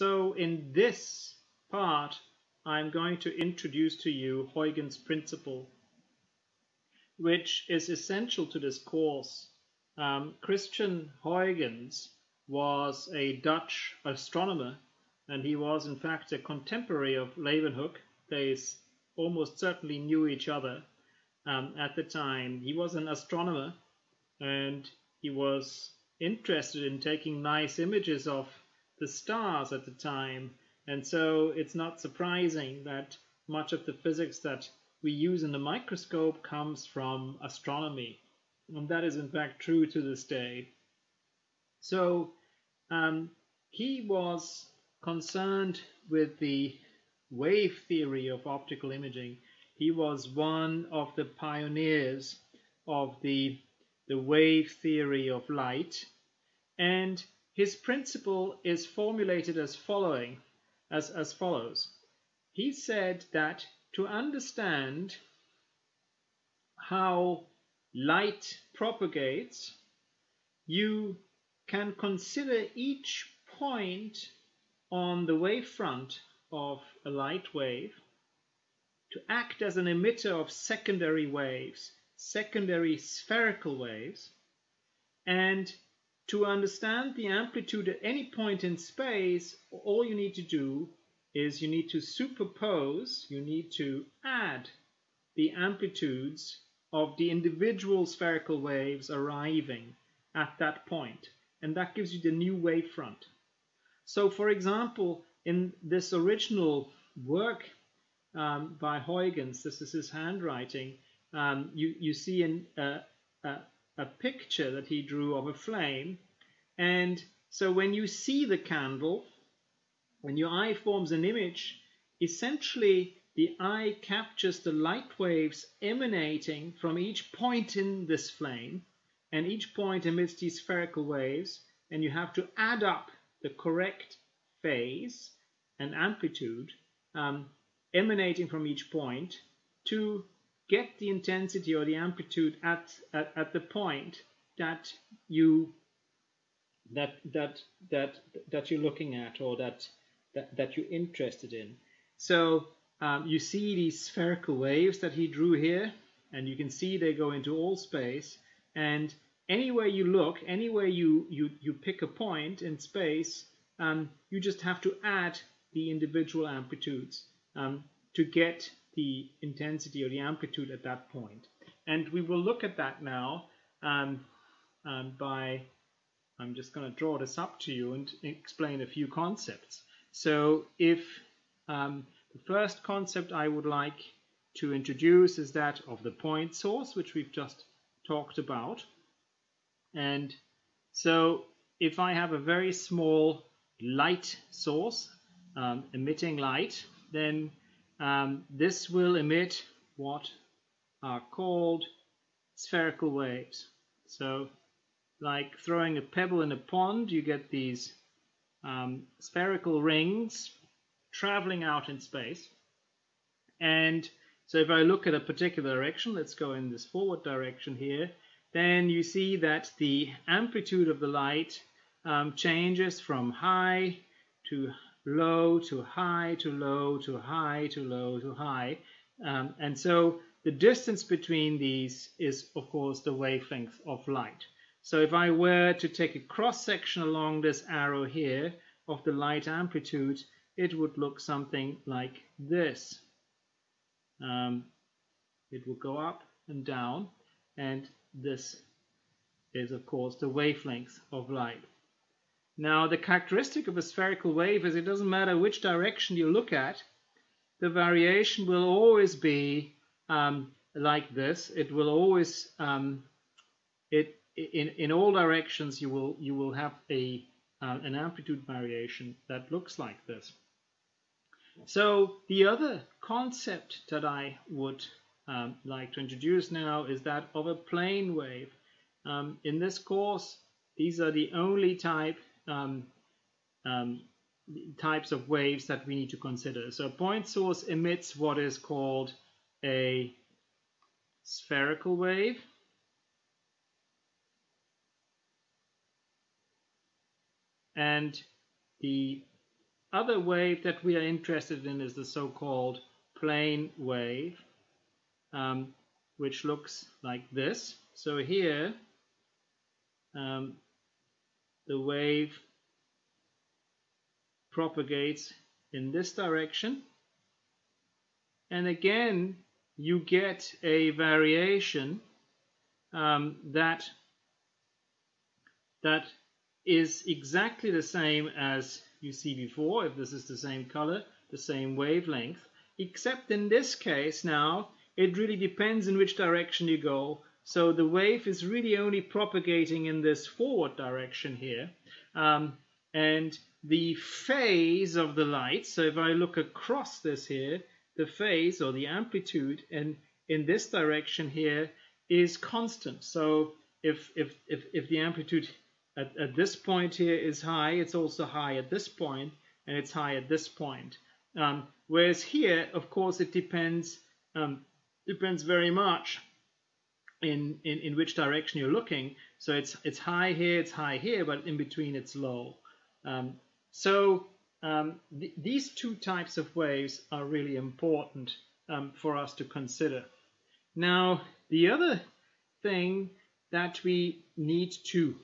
So in this part, I'm going to introduce to you Huygens principle, which is essential to this course. Um, Christian Huygens was a Dutch astronomer, and he was in fact a contemporary of Leeuwenhoek. They almost certainly knew each other um, at the time. He was an astronomer, and he was interested in taking nice images of the stars at the time. And so it's not surprising that much of the physics that we use in the microscope comes from astronomy. And that is in fact true to this day. So um, he was concerned with the wave theory of optical imaging. He was one of the pioneers of the, the wave theory of light. And his principle is formulated as following, as, as follows. He said that to understand how light propagates, you can consider each point on the wavefront of a light wave to act as an emitter of secondary waves, secondary spherical waves, and to understand the amplitude at any point in space, all you need to do is you need to superpose, you need to add the amplitudes of the individual spherical waves arriving at that point. And that gives you the new wavefront. So for example, in this original work um, by Huygens, this is his handwriting, um, you, you see in, uh, uh, a picture that he drew of a flame. And so when you see the candle, when your eye forms an image, essentially the eye captures the light waves emanating from each point in this flame, and each point emits these spherical waves, and you have to add up the correct phase and amplitude um, emanating from each point to get the intensity or the amplitude at, at, at the point that you that that that that you're looking at or that that, that you're interested in. So um, you see these spherical waves that he drew here, and you can see they go into all space. And anywhere you look, anywhere you you you pick a point in space, um, you just have to add the individual amplitudes um, to get the intensity or the amplitude at that point. And we will look at that now um, um, by, I'm just going to draw this up to you and explain a few concepts. So if um, the first concept I would like to introduce is that of the point source, which we've just talked about. And so if I have a very small light source um, emitting light, then um, this will emit what are called spherical waves. So like throwing a pebble in a pond, you get these um, spherical rings traveling out in space. And so if I look at a particular direction, let's go in this forward direction here, then you see that the amplitude of the light um, changes from high to low to high to low to high to low to high. Um, and so the distance between these is, of course, the wavelength of light. So if I were to take a cross section along this arrow here of the light amplitude, it would look something like this. Um, it will go up and down, and this is, of course, the wavelength of light. Now, the characteristic of a spherical wave is it doesn't matter which direction you look at, the variation will always be um, like this. It will always, um, it in in all directions you will you will have a uh, an amplitude variation that looks like this. So the other concept that I would um, like to introduce now is that of a plane wave. Um, in this course, these are the only type um, um, types of waves that we need to consider. So a point source emits what is called a spherical wave. And the other wave that we are interested in is the so-called plane wave, um, which looks like this. So here, um, the wave propagates in this direction. And again, you get a variation um, that that is exactly the same as you see before, if this is the same color, the same wavelength, except in this case now, it really depends in which direction you go. So the wave is really only propagating in this forward direction here. Um, and the phase of the light, so if I look across this here, the phase or the amplitude and in this direction here is constant. So if, if, if, if the amplitude at, at this point here is high, it's also high at this point, and it's high at this point. Um, whereas here, of course, it depends um, depends very much in, in, in which direction you're looking. So it's it's high here, it's high here, but in between it's low. Um, so um, th these two types of waves are really important um, for us to consider. Now, the other thing that we need to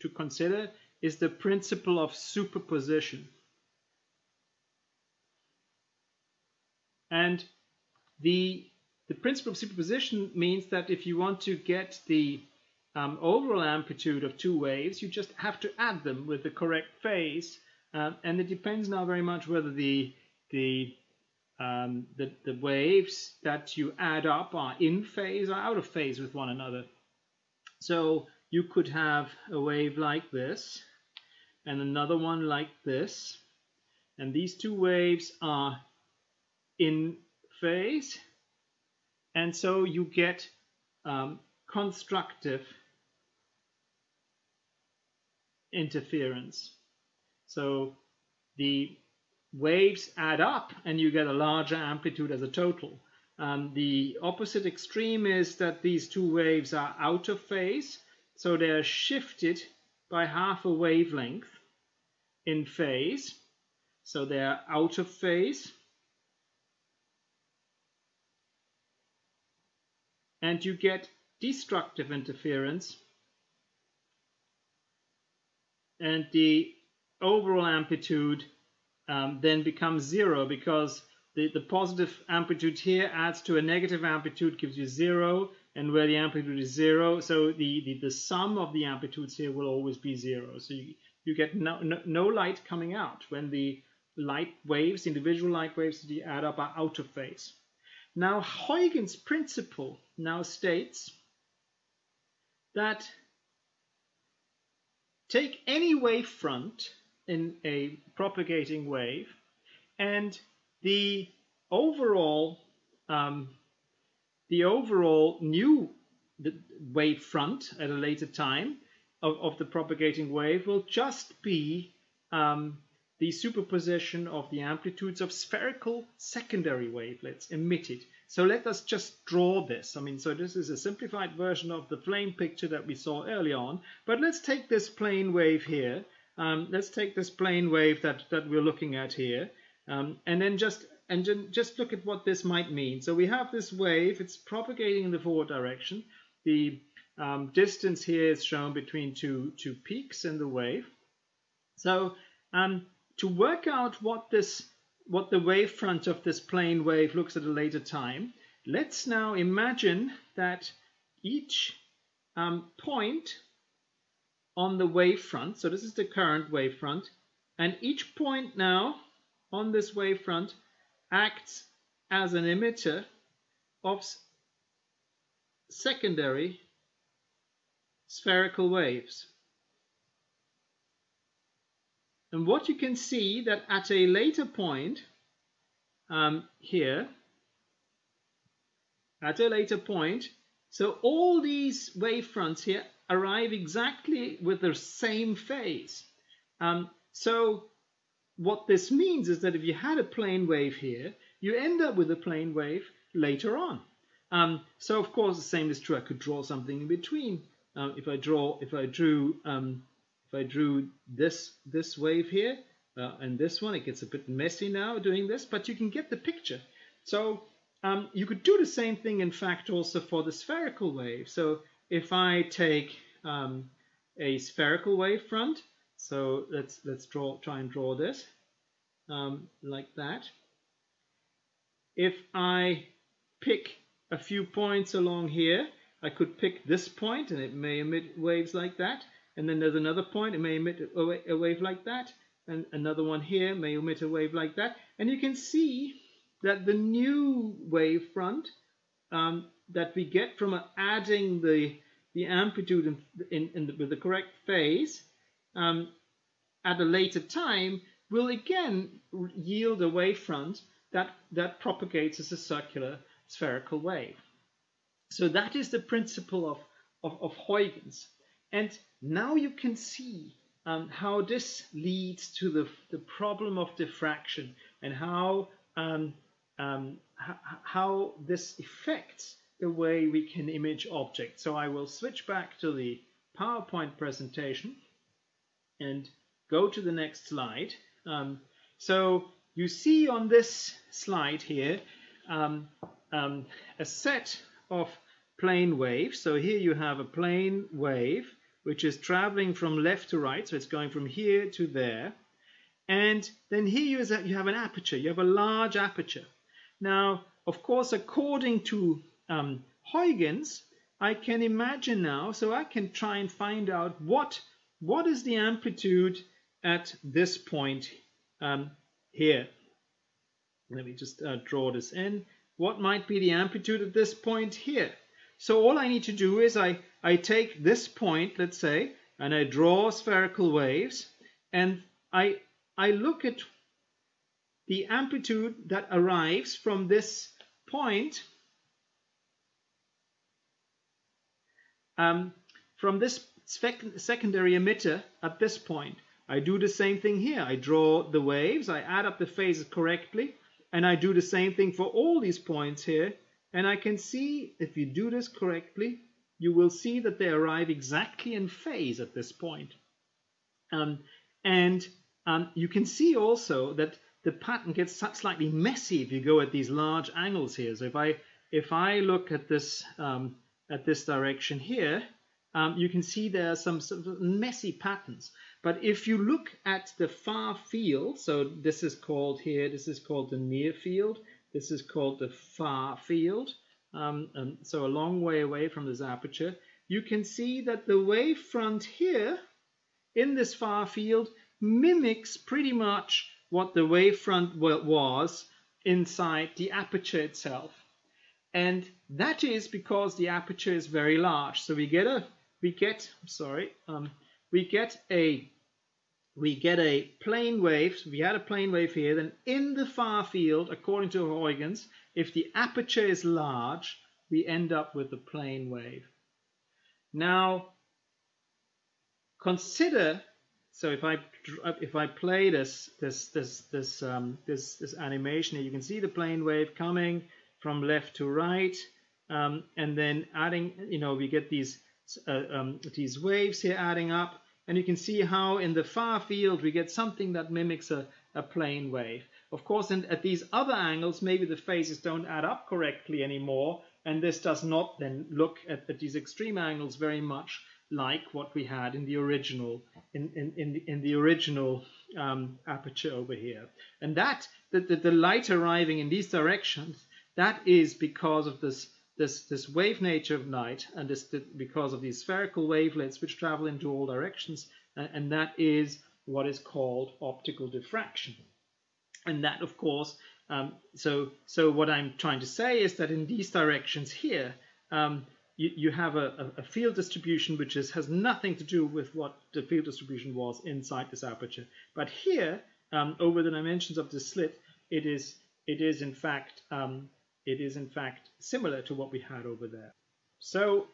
to consider is the principle of superposition. And the, the principle of superposition means that if you want to get the um, overall amplitude of two waves, you just have to add them with the correct phase. Uh, and it depends now very much whether the, the, um, the, the waves that you add up are in phase or out of phase with one another. So you could have a wave like this and another one like this. And these two waves are in phase. And so you get um, constructive interference. So the waves add up and you get a larger amplitude as a total. Um, the opposite extreme is that these two waves are out of phase so they are shifted by half a wavelength in phase. So they are out of phase. And you get destructive interference. And the overall amplitude um, then becomes zero because the, the positive amplitude here adds to a negative amplitude, gives you zero and where the amplitude is zero, so the, the, the sum of the amplitudes here will always be zero. So you, you get no, no, no light coming out when the light waves, individual light waves that you add up are out of phase. Now Huygens principle now states that take any wave front in a propagating wave and the overall um, the overall new wave front at a later time of, of the propagating wave will just be um, the superposition of the amplitudes of spherical secondary wavelets emitted. So let us just draw this. I mean, so this is a simplified version of the plane picture that we saw early on. But let's take this plane wave here. Um, let's take this plane wave that, that we're looking at here. Um, and then just and just look at what this might mean. So we have this wave, it's propagating in the forward direction. The um, distance here is shown between two, two peaks in the wave. So um, to work out what this what the wavefront of this plane wave looks at a later time, let's now imagine that each um, point on the wavefront, so this is the current wavefront, and each point now on this wavefront acts as an emitter of secondary spherical waves. And what you can see that at a later point um, here, at a later point, so all these wavefronts here arrive exactly with the same phase. Um, so what this means is that if you had a plane wave here, you end up with a plane wave later on. Um, so of course the same is true. I could draw something in between. Um, if I draw, if I drew, um, if I drew this this wave here, Uh, and this one, it gets a bit messy now doing this, but you can get the picture. So um, you could do the same thing, in fact, also for the spherical wave. So if I take um, a spherical wave front, so let's let's draw try and draw this um, like that. If I pick a few points along here, I could pick this point and it may emit waves like that. And then there's another point, it may emit a wave like that. And another one here may emit a wave like that. And you can see that the new wavefront um, that we get from adding the, the amplitude in, in, in the, with the correct phase um, at a later time will again yield a wavefront that, that propagates as a circular spherical wave. So that is the principle of, of, of Huygens. And now you can see um, how this leads to the, the problem of diffraction and how, um, um, how this affects the way we can image objects. So I will switch back to the PowerPoint presentation and go to the next slide. Um, so you see on this slide here um, um, a set of plane waves. So here you have a plane wave which is traveling from left to right. So it's going from here to there. And then here you have an aperture. You have a large aperture. Now, of course, according to um, Huygens, I can imagine now, so I can try and find out what, what is the amplitude at this point um, here. Let me just uh, draw this in. What might be the amplitude at this point here? So all I need to do is I, I take this point, let's say, and I draw spherical waves, and I, I look at the amplitude that arrives from this point, um, from this secondary emitter at this point. I do the same thing here. I draw the waves, I add up the phases correctly, and I do the same thing for all these points here. And I can see, if you do this correctly, you will see that they arrive exactly in phase at this point. Um, and um, you can see also that the pattern gets slightly messy if you go at these large angles here. So if I if I look at this um, at this direction here, um, you can see there are some sort of messy patterns. But if you look at the far field, so this is called here, this is called the near field, this is called the far field, um, and so a long way away from this aperture, you can see that the wavefront here in this far field mimics pretty much what the wavefront was inside the aperture itself. And that is because the aperture is very large. So we get a we get, sorry, um, we get a we get a plane wave. So we had a plane wave here. Then in the far field, according to Huygens, if the aperture is large, we end up with a plane wave. Now, consider. So if I if I play this this this this um, this this animation here, you can see the plane wave coming from left to right, um, and then adding. You know, we get these uh, um, these waves here adding up. And you can see how in the far field we get something that mimics a, a plane wave. Of course, and at these other angles, maybe the phases don't add up correctly anymore. And this does not then look at, at these extreme angles very much like what we had in the original in, in, in, the, in the original um, aperture over here. And that, the, the, the light arriving in these directions, that is because of this this, this wave nature of light and this, because of these spherical wavelets which travel into all directions and, and that is what is called optical diffraction. And that of course, um, so, so what I'm trying to say is that in these directions here, um, you, you, have a, a, field distribution which is, has nothing to do with what the field distribution was inside this aperture. But here, um, over the dimensions of the slit, it is, it is in fact um, it is in fact similar to what we had over there. So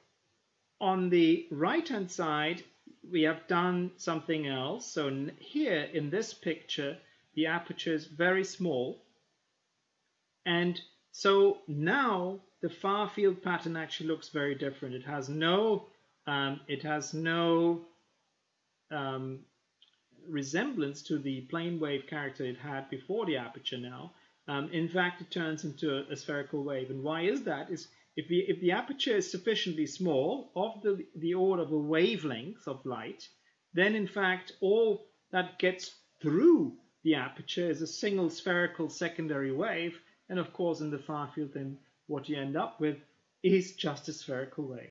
on the right hand side we have done something else. So here in this picture the aperture is very small and so now the far field pattern actually looks very different. It has no um, it has no um, resemblance to the plane wave character it had before the aperture now. Um, in fact, it turns into a, a, spherical wave. And why is that? Is if the, if the aperture is sufficiently small, of the, the order of a wavelength of light, then in fact all that gets through the aperture is a single spherical secondary wave. And of course, in the far field, then what you end up with is just a spherical wave.